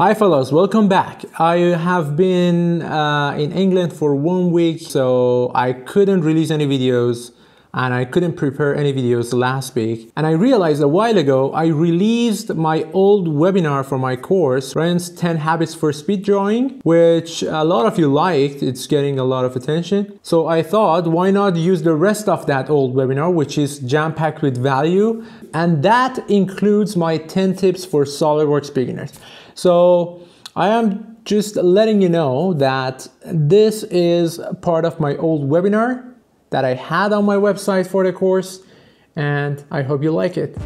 Hi fellows, welcome back. I have been uh, in England for one week, so I couldn't release any videos and I couldn't prepare any videos last week. And I realized a while ago I released my old webinar for my course, Ryan's 10 Habits for Speed Drawing, which a lot of you liked. It's getting a lot of attention. So I thought, why not use the rest of that old webinar, which is jam-packed with value. And that includes my 10 tips for SolidWorks beginners. So I am just letting you know that this is part of my old webinar that I had on my website for the course and I hope you like it.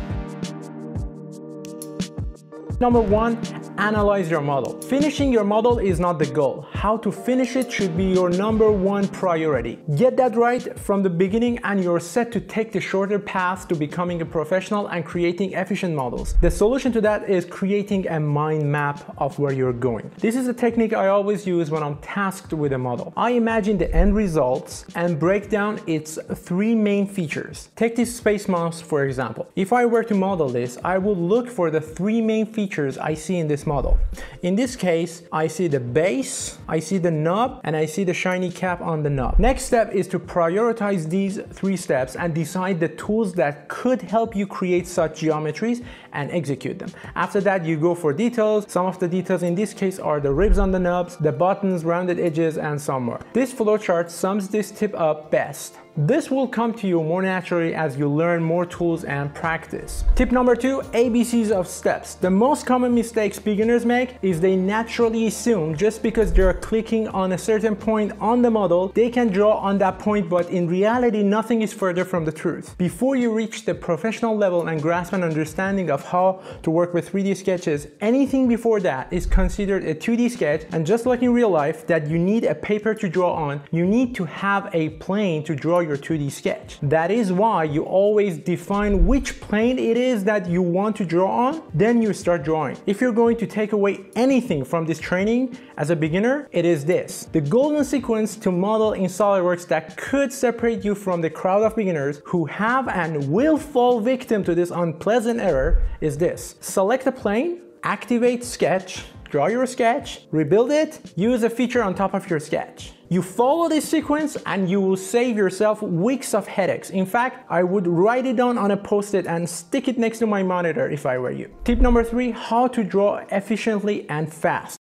Number one, analyze your model. Finishing your model is not the goal. How to finish it should be your number one priority. Get that right from the beginning and you're set to take the shorter path to becoming a professional and creating efficient models. The solution to that is creating a mind map of where you're going. This is a technique I always use when I'm tasked with a model. I imagine the end results and break down its three main features. Take this space mouse for example. If I were to model this, I would look for the three main features I see in this model. In this case, I see the base, I see the knob, and I see the shiny cap on the knob. Next step is to prioritize these three steps and decide the tools that could help you create such geometries and execute them. After that, you go for details. Some of the details in this case are the ribs on the knobs, the buttons, rounded edges, and some more. This flowchart sums this tip up best. This will come to you more naturally as you learn more tools and practice. Tip number two, ABCs of steps. The most common mistakes beginners make is they naturally assume just because they're clicking on a certain point on the model, they can draw on that point, but in reality, nothing is further from the truth. Before you reach the professional level and grasp an understanding of how to work with 3D sketches, anything before that is considered a 2D sketch, and just like in real life, that you need a paper to draw on, you need to have a plane to draw your 2D sketch. That is why you always define which plane it is that you want to draw on, then you start drawing. If you're going to take away anything from this training as a beginner, it is this. The golden sequence to model in SolidWorks that could separate you from the crowd of beginners who have and will fall victim to this unpleasant error is this. Select a plane, activate sketch, draw your sketch, rebuild it, use a feature on top of your sketch. You follow this sequence and you will save yourself weeks of headaches. In fact, I would write it down on a post-it and stick it next to my monitor if I were you. Tip number three, how to draw efficiently and fast.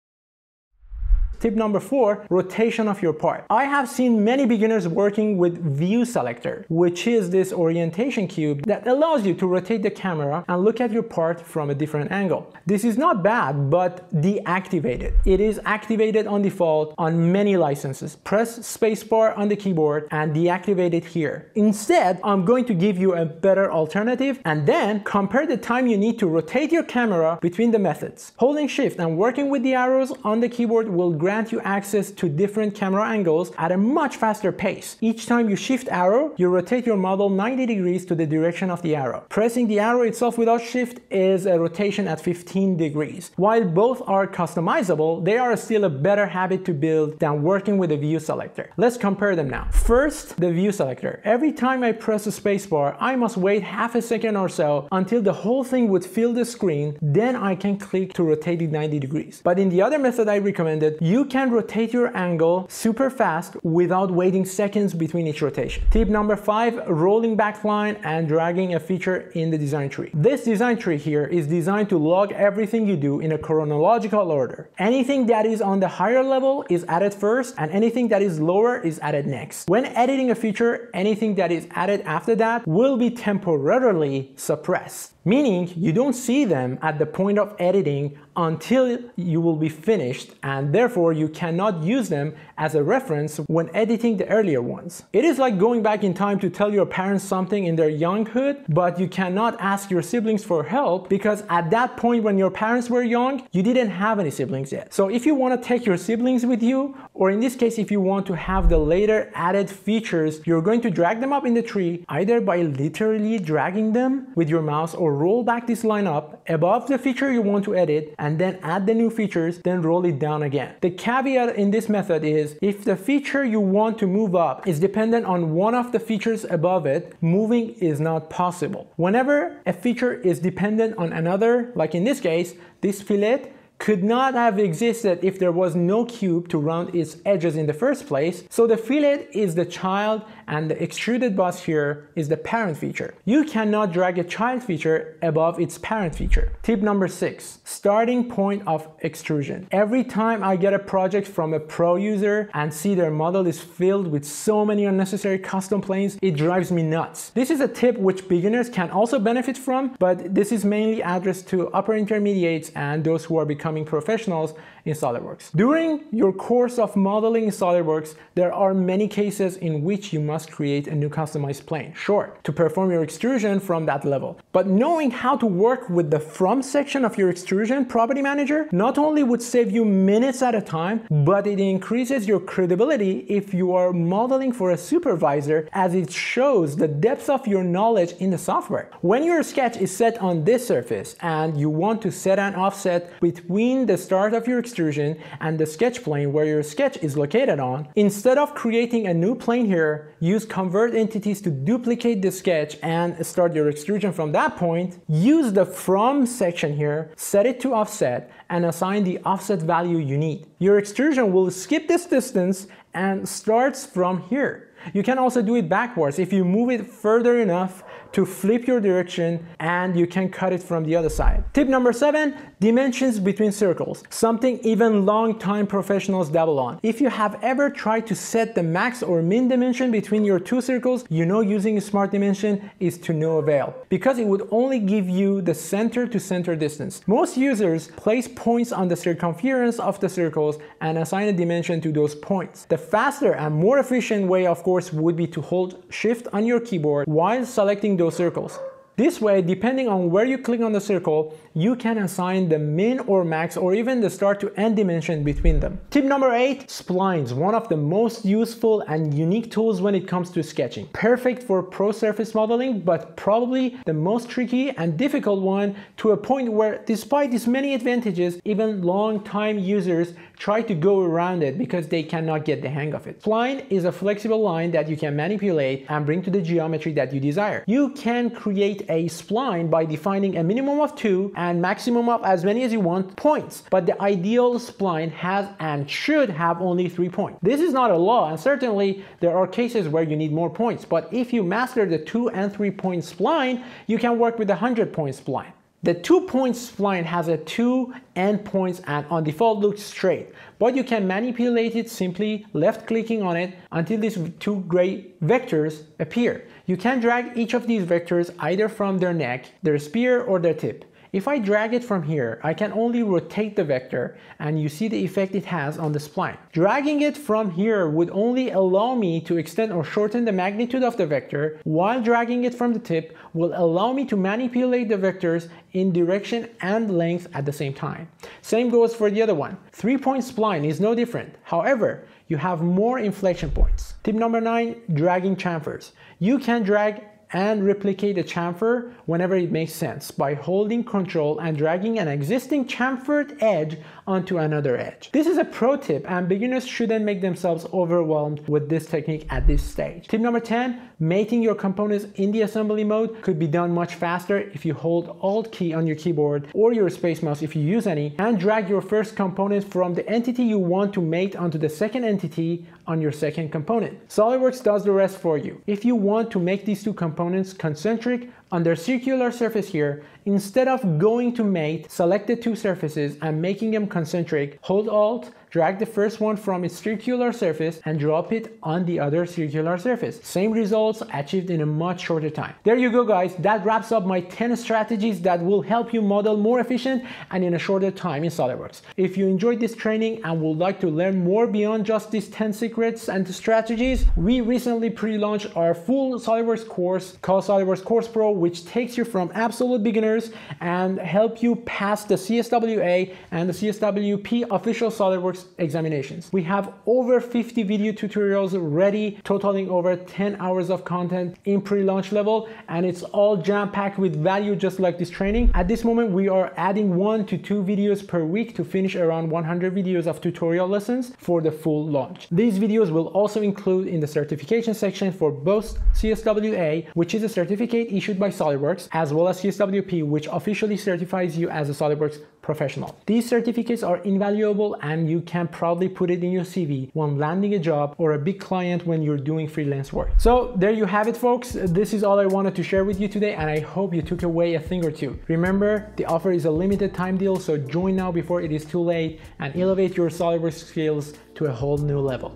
Tip number four, rotation of your part. I have seen many beginners working with view selector, which is this orientation cube that allows you to rotate the camera and look at your part from a different angle. This is not bad, but deactivate it. It is activated on default on many licenses. Press spacebar on the keyboard and deactivate it here. Instead, I'm going to give you a better alternative and then compare the time you need to rotate your camera between the methods. Holding shift and working with the arrows on the keyboard will grant grant you access to different camera angles at a much faster pace. Each time you shift arrow, you rotate your model 90 degrees to the direction of the arrow. Pressing the arrow itself without shift is a rotation at 15 degrees. While both are customizable, they are still a better habit to build than working with a view selector. Let's compare them now. First, the view selector. Every time I press the spacebar, I must wait half a second or so until the whole thing would fill the screen, then I can click to rotate it 90 degrees. But in the other method I recommended, you you can rotate your angle super fast without waiting seconds between each rotation. Tip number five, rolling back line and dragging a feature in the design tree. This design tree here is designed to log everything you do in a chronological order. Anything that is on the higher level is added first and anything that is lower is added next. When editing a feature, anything that is added after that will be temporarily suppressed meaning you don't see them at the point of editing until you will be finished and therefore you cannot use them as a reference when editing the earlier ones. It is like going back in time to tell your parents something in their younghood, but you cannot ask your siblings for help because at that point when your parents were young, you didn't have any siblings yet. So if you want to take your siblings with you, or in this case, if you want to have the later added features, you're going to drag them up in the tree either by literally dragging them with your mouse or roll back this line up above the feature you want to edit and then add the new features, then roll it down again. The caveat in this method is if the feature you want to move up is dependent on one of the features above it, moving is not possible. Whenever a feature is dependent on another, like in this case, this fillet could not have existed if there was no cube to round its edges in the first place. So the fillet is the child and the extruded boss here is the parent feature. You cannot drag a child feature above its parent feature. Tip number six, starting point of extrusion. Every time I get a project from a pro user and see their model is filled with so many unnecessary custom planes, it drives me nuts. This is a tip which beginners can also benefit from, but this is mainly addressed to upper intermediates and those who are becoming professionals in SOLIDWORKS. During your course of modeling in SOLIDWORKS, there are many cases in which you must create a new customized plane, sure, to perform your extrusion from that level. But knowing how to work with the from section of your extrusion property manager not only would save you minutes at a time, but it increases your credibility if you are modeling for a supervisor as it shows the depth of your knowledge in the software. When your sketch is set on this surface and you want to set an offset between the start of your extrusion and the sketch plane where your sketch is located on, instead of creating a new plane here, use convert entities to duplicate the sketch and start your extrusion from that point. Use the from section here, set it to offset, and assign the offset value you need. Your extrusion will skip this distance and starts from here. You can also do it backwards. If you move it further enough, to flip your direction and you can cut it from the other side. Tip number seven, dimensions between circles, something even long time professionals dabble on. If you have ever tried to set the max or min dimension between your two circles, you know using a smart dimension is to no avail because it would only give you the center to center distance. Most users place points on the circumference of the circles and assign a dimension to those points. The faster and more efficient way of course would be to hold shift on your keyboard while selecting those circles. This way, depending on where you click on the circle, you can assign the min or max or even the start to end dimension between them. Tip number eight, splines, one of the most useful and unique tools when it comes to sketching. Perfect for pro surface modeling, but probably the most tricky and difficult one to a point where despite its many advantages, even long time users try to go around it because they cannot get the hang of it. Spline is a flexible line that you can manipulate and bring to the geometry that you desire. You can create a spline by defining a minimum of two and maximum of as many as you want points. But the ideal spline has and should have only three points. This is not a law and certainly there are cases where you need more points. But if you master the two and three point spline, you can work with a 100 point spline. The two point spline has a two endpoints and on default looks straight, but you can manipulate it simply left clicking on it until these two gray vectors appear. You can drag each of these vectors either from their neck, their spear or their tip. If I drag it from here, I can only rotate the vector and you see the effect it has on the spline. Dragging it from here would only allow me to extend or shorten the magnitude of the vector, while dragging it from the tip will allow me to manipulate the vectors in direction and length at the same time. Same goes for the other one. Three point spline is no different. However, you have more inflection points. Tip number nine, dragging chamfers. You can drag and replicate a chamfer whenever it makes sense by holding control and dragging an existing chamfered edge onto another edge. This is a pro tip and beginners shouldn't make themselves overwhelmed with this technique at this stage. Tip number 10, mating your components in the assembly mode could be done much faster if you hold Alt key on your keyboard or your space mouse if you use any and drag your first component from the entity you want to mate onto the second entity on your second component. SOLIDWORKS does the rest for you. If you want to make these two components concentric on their circular surface here, instead of going to mate, select the two surfaces and making them concentric, hold Alt, drag the first one from its circular surface and drop it on the other circular surface. Same results achieved in a much shorter time. There you go guys, that wraps up my 10 strategies that will help you model more efficient and in a shorter time in SOLIDWORKS. If you enjoyed this training and would like to learn more beyond just these 10 secrets and strategies, we recently pre-launched our full SOLIDWORKS course called SOLIDWORKS Course Pro, which takes you from absolute beginners and help you pass the CSWA and the CSWP official SOLIDWORKS examinations. We have over 50 video tutorials ready, totaling over 10 hours of content in pre-launch level, and it's all jam-packed with value just like this training. At this moment, we are adding one to two videos per week to finish around 100 videos of tutorial lessons for the full launch. These videos will also include in the certification section for both CSWA, which is a certificate issued by SolidWorks, as well as CSWP, which officially certifies you as a SolidWorks professional. These certificates are invaluable and you can proudly put it in your CV when landing a job or a big client when you're doing freelance work. So there you have it folks. This is all I wanted to share with you today and I hope you took away a thing or two. Remember, the offer is a limited time deal, so join now before it is too late and elevate your SolidWorks skills to a whole new level.